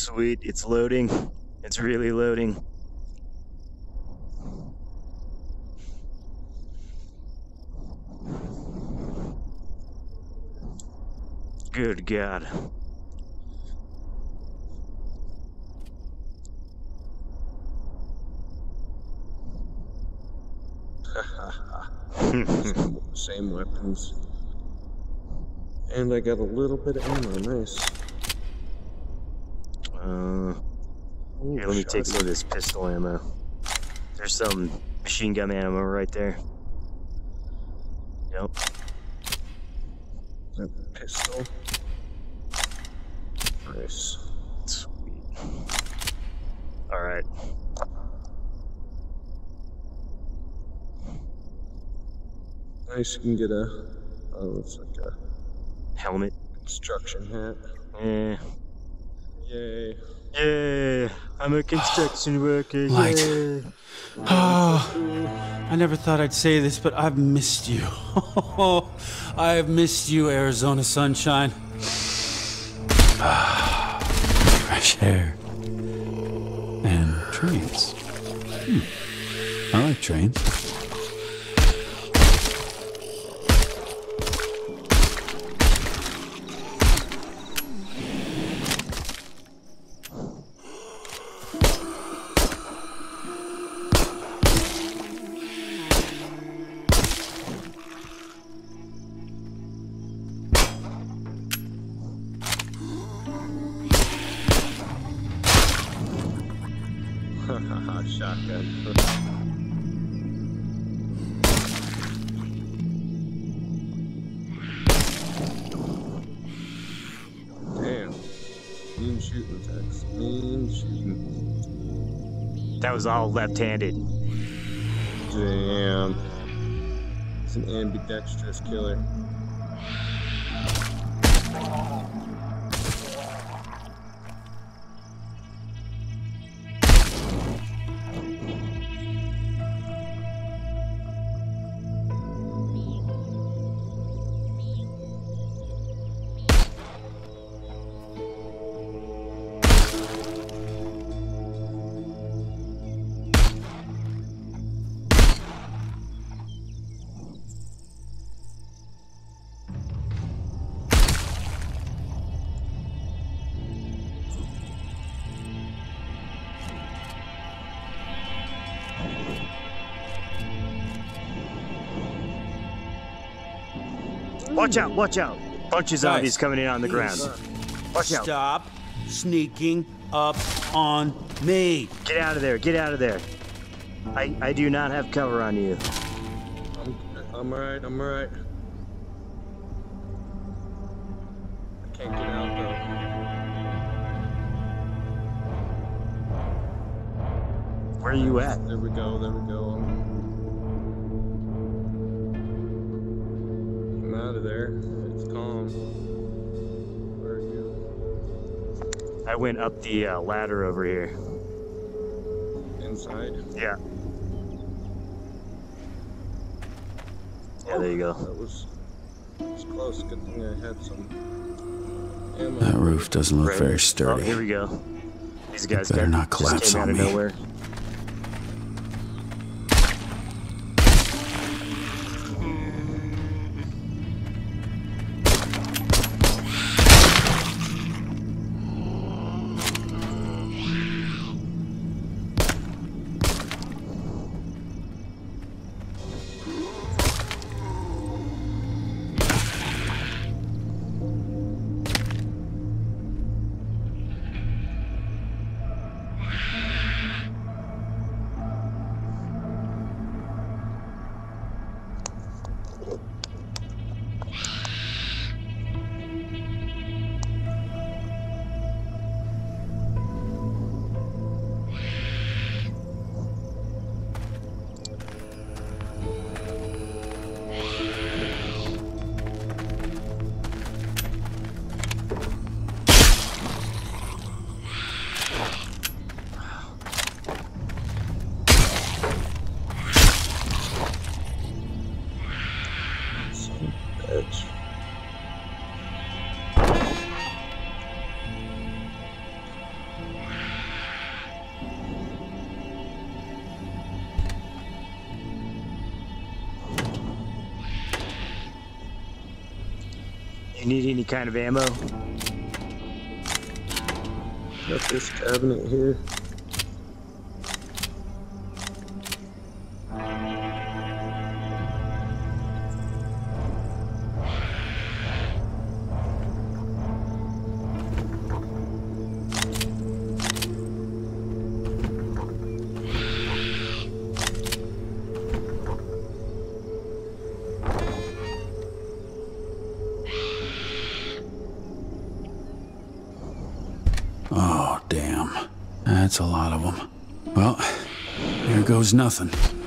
Sweet, it's loading. It's really loading. Good God. Same weapons. And I got a little bit of ammo, nice. Uh, here, let me take some of this pistol ammo. There's some machine gun ammo right there. Yep. That pistol. Nice. Sweet. All right. Nice, you can get a, oh, it's like a Helmet. construction hat. Eh. Yay. Yeah, I'm a construction worker. Light. Yeah. Oh, I never thought I'd say this, but I've missed you. I have missed you, Arizona sunshine. Fresh air. And trains. Hmm. I like trains. Was all left-handed. Damn. It's an ambidextrous killer. Watch out! Watch out! Bunch of zombies Guys, coming in on the ground. Watch out! Stop sneaking up on me. Get out of there! Get out of there! I I do not have cover on you. I'm, I'm alright, I'm alright. I can't get out though. Where are you at? There we go, there we go. Out of there. It's calm. Where are you? I went up the uh, ladder over here. Inside? Yeah. Yeah, there you go. That was, that was close. Good thing I had some ammo. That roof doesn't look Right. very Oh, sturdy. here we go. These guys better got, not just collapse came out on of me. You need any kind of ammo? Got this cabinet here. Nothing.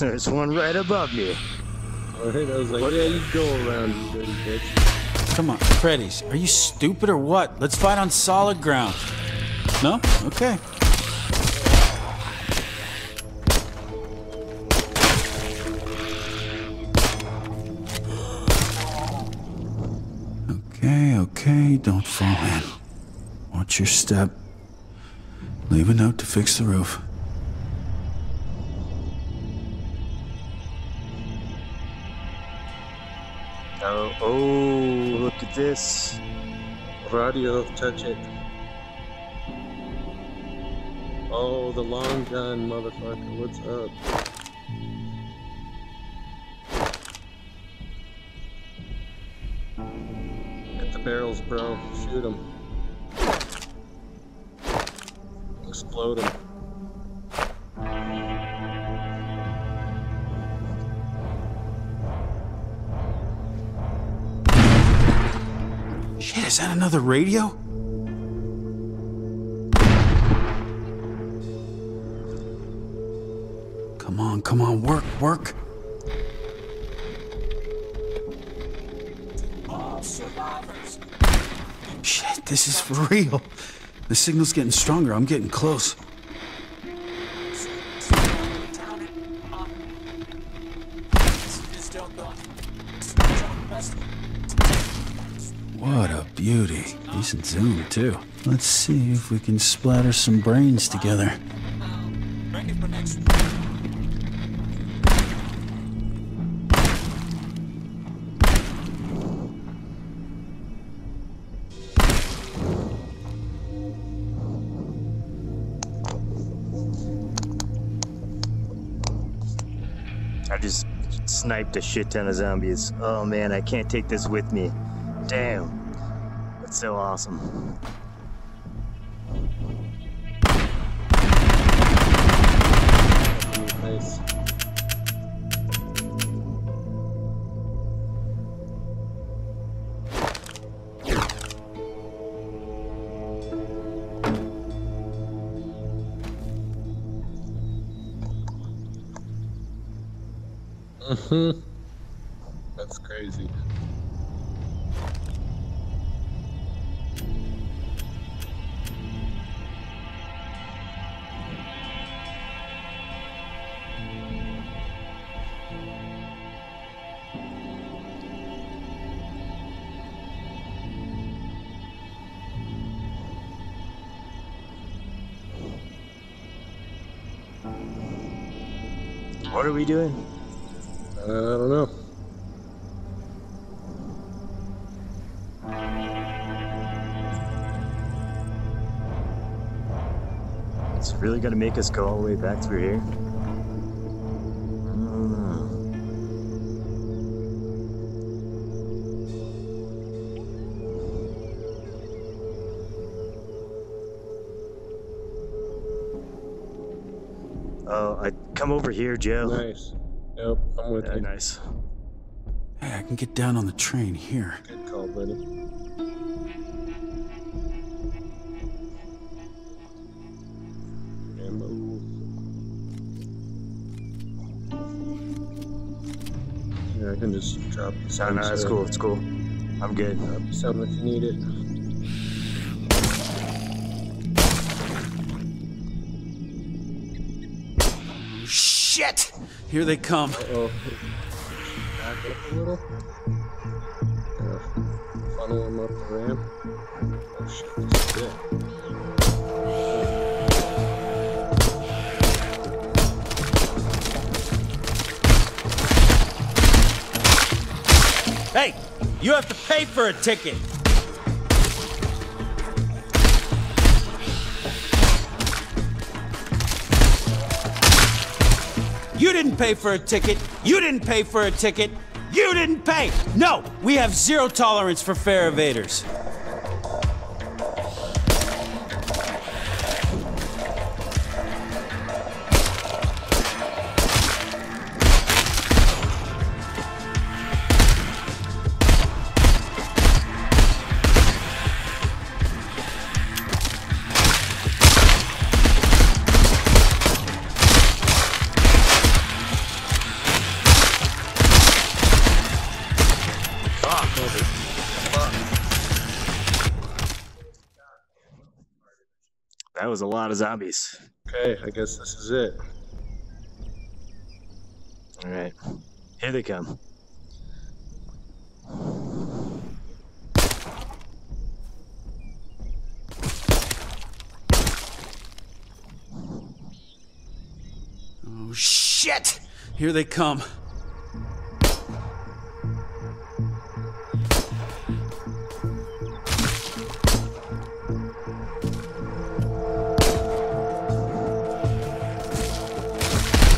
There's one right above you. Alright, I was like, yeah, you go around, you dirty bitch. Come on, Freddy's. Are you stupid or what? Let's fight on solid ground. No? Okay. Okay, okay, don't fall in. Watch your step. Leave a note to fix the roof. Oh, look at this. Radio, touch it. Oh, the long gun, motherfucker. What's up? Get the barrels, bro. Shoot them. Explode them. That another radio? Come on, come on, work, work. Shit, this is for real. The signal's getting stronger. I'm getting close. What a beauty. Decent zoom, too. Let's see if we can splatter some brains together. I just sniped a shit ton of zombies. Oh man, I can't take this with me. Damn. That's so awesome. Mhm. That's crazy. What are we doing? I don't know. It's really gonna make us go all the way back through here? I'm over here, Joe. Nice. Yep, I'm with yeah, you. Nice. Hey, I can get down on the train here. Good call, buddy. Yeah, I can just drop Sound No, no, it's cool. It's cool. I'm good. Drop something if you need it. Here they come. Uh-oh. Back up a little. Uh, funnel him up the ramp. Oh shit, this is it. Hey, you have to pay for a ticket. You didn't pay for a ticket. You didn't pay for a ticket. You didn't pay. No, we have zero tolerance for fare evaders. Was a lot of zombies. Okay, I guess this is it. All right, here they come. Oh, shit! Here they come.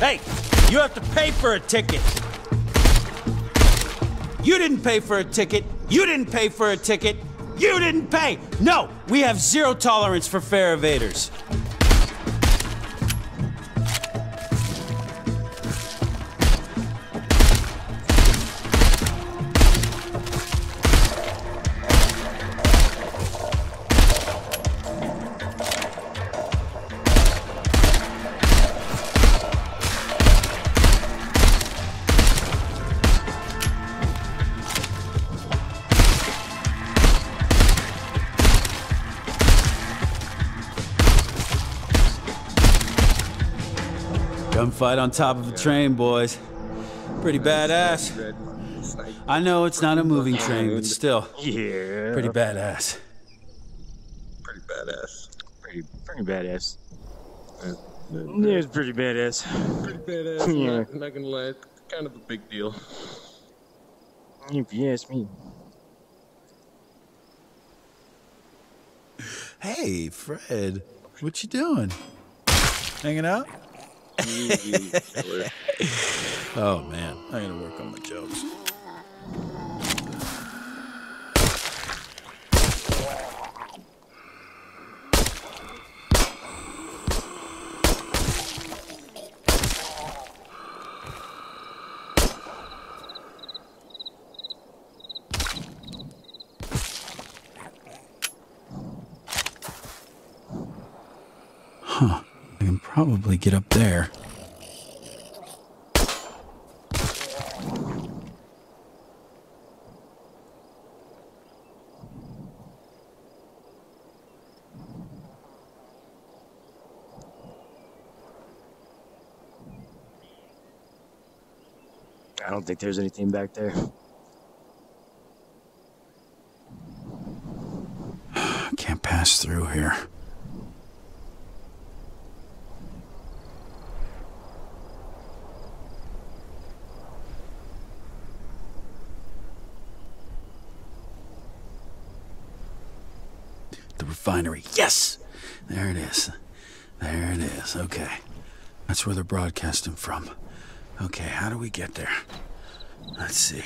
Hey, you have to pay for a ticket. You didn't pay for a ticket. You didn't pay for a ticket. You didn't pay. No, we have zero tolerance for fare evaders. Gunfight on top of a train, boys. Pretty badass. I know it's not a moving train, but still, Yeah, pretty badass. Pretty badass. pretty, pretty badass. Yeah, it's pretty badass. Pretty badass. I'm Yeah. not, not gonna lie, it's kind of a big deal. If you ask me. Hey, Fred, what you doing? Hanging out? Oh man, I gotta work on my jokes. I can probably get up there. I don't think there's anything back there. Can't pass through here. The refinery. Yes! There it is. There it is. Okay. That's where they're broadcasting from. Okay, how do we get there? Let's see.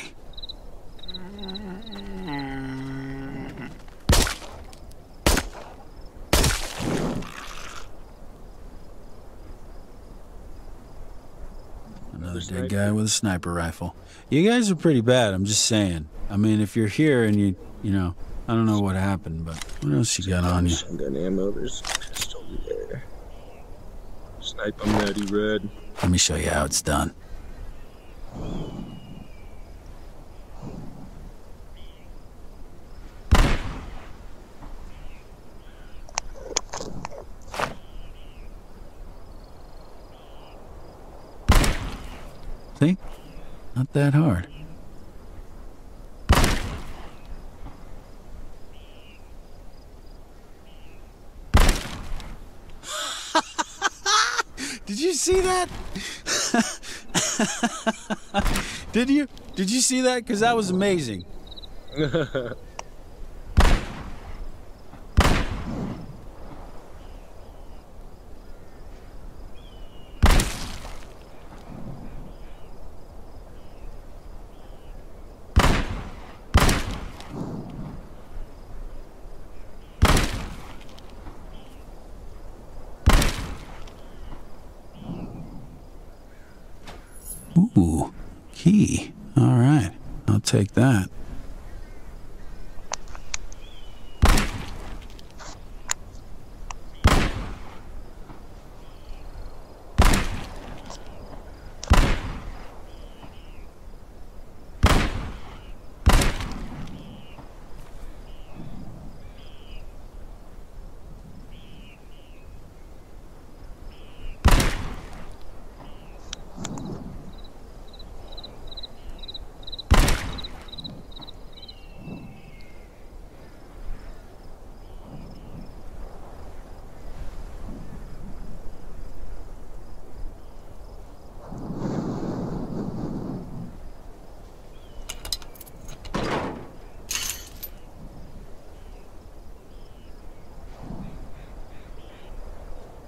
Another dead guy with a sniper rifle. You guys are pretty bad, I'm just saying. I mean, if you're here and you, you know, I don't know what happened, but what else you got on you? Shotgun ammo, there's a pistol there. Snipe Red. Let me show you how it's done. See? Not that hard. See that? Did you? Did you see that? Because that was amazing. Ooh, key. All right, I'll take that.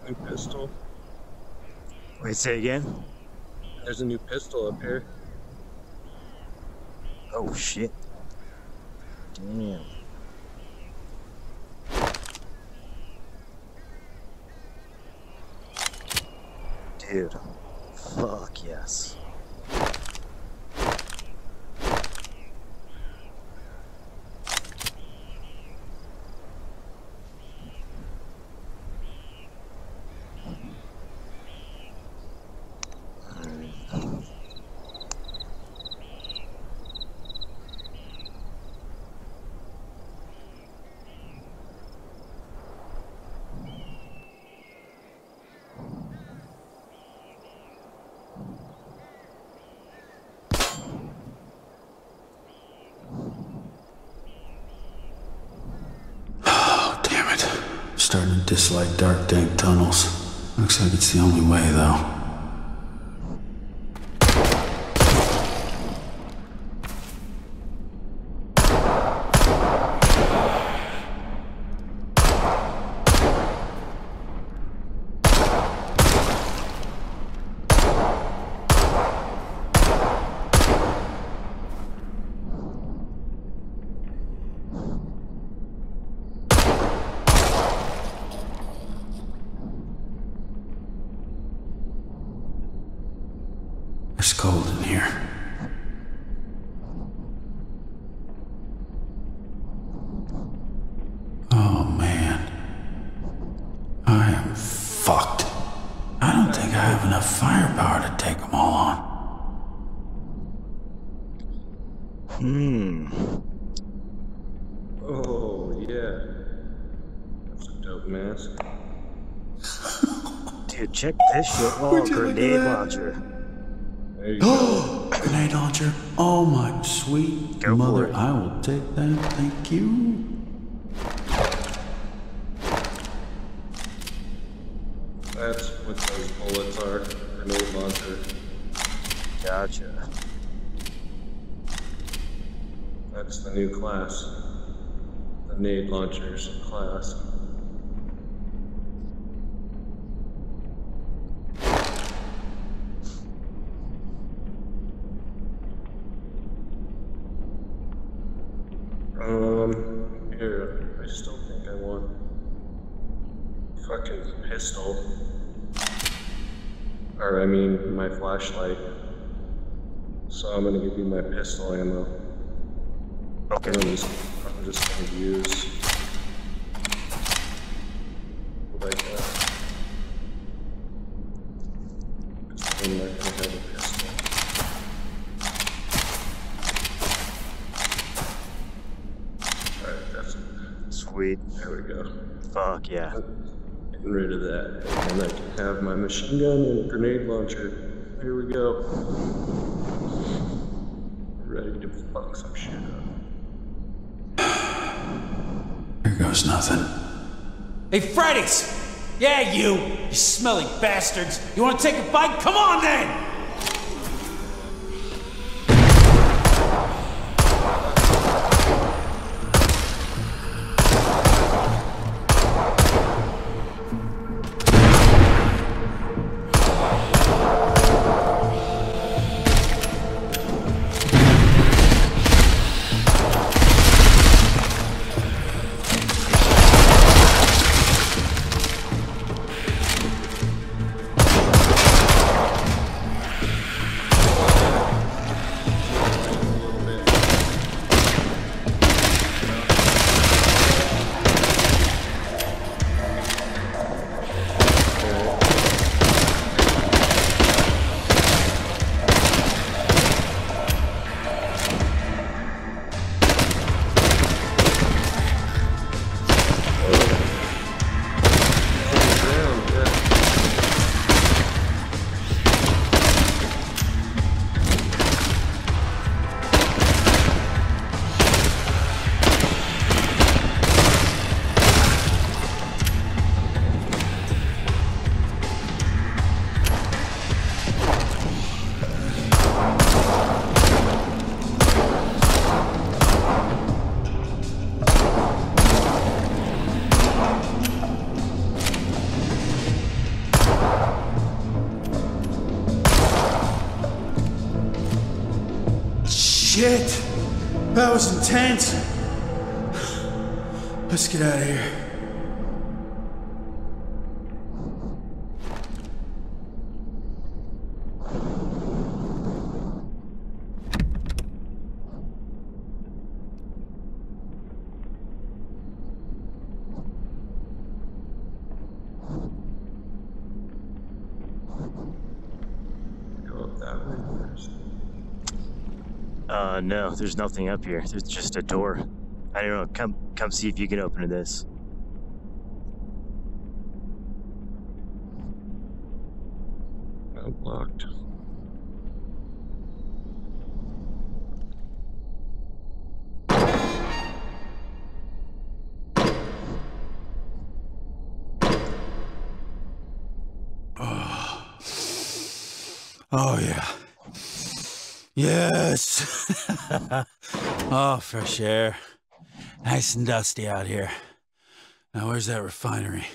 New pistol. Wait, say again? There's a new pistol up here. Oh shit. Damn. Dude. Fuck yes. Dislike dark, dank tunnels. Looks like it's the only way, though. It's cold in here. Oh man. I am fucked. I don't think I have enough firepower to take them all on. Hmm. Oh yeah. That's a dope mask. Dude, check this shit. Oh, you look at grenade that? launcher. There you go. Grenade launcher. Oh my sweet Go mother. I will take that. Thank you. That's what those bullets are. Grenade launcher. Gotcha. That's the new class. Nade launchers class. Um, here, I still think I want fucking pistol. Or, I mean, my flashlight. So I'm gonna give you my pistol ammo. Okay. I'm just, gonna use like that. I'm not gonna have a pistol. Alright, that's Sweet. there we go. Fuck yeah. Getting rid of that. And I can have my machine gun and grenade launcher here we go. Ready to fuck some shit up. Here goes nothing. Hey, Freddy's! Yeah, you! You smelly bastards! You wanna take a bite? Come on then! Was intense. Let's get out of here. Uh, no, there's nothing up here. There's just a door. I don't know. Come, come see if you can open this. Yes. oh, fresh air. Nice and dusty out here. Now, where's that refinery?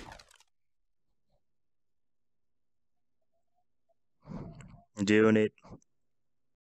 Doing it.